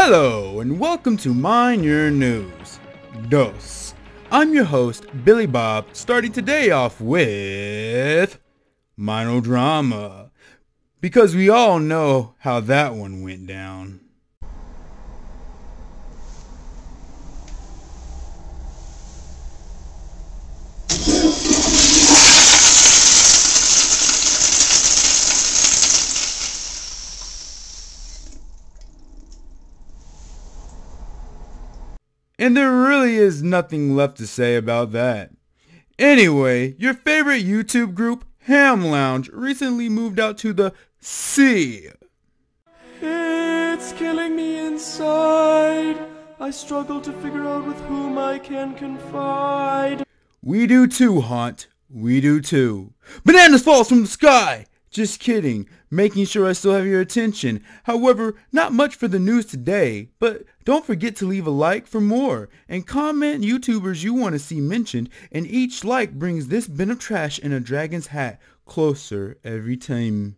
Hello and welcome to Mine Your News. Dos. I'm your host, Billy Bob, starting today off with Minodrama. Because we all know how that one went down. And there really is nothing left to say about that. Anyway, your favorite YouTube group, Ham Lounge, recently moved out to the sea. It's killing me inside. I struggle to figure out with whom I can confide. We do too, Haunt. We do too. Bananas falls from the sky! Just kidding, making sure I still have your attention. However, not much for the news today, but don't forget to leave a like for more and comment YouTubers you want to see mentioned and each like brings this bin of trash in a dragon's hat closer every time.